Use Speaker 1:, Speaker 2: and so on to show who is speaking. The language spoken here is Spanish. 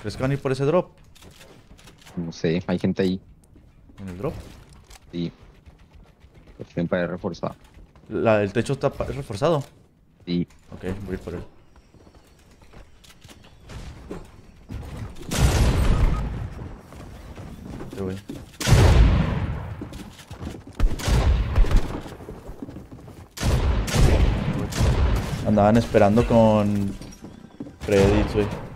Speaker 1: ¿Crees que van a ir por ese drop?
Speaker 2: No sé, hay gente ahí.
Speaker 1: ¿En el drop?
Speaker 2: Sí. Pues siempre reforzado.
Speaker 1: La, el techo está reforzado.
Speaker 2: Sí.
Speaker 1: Ok, voy a ir por él. Te voy. Andaban esperando con Freddy, güey.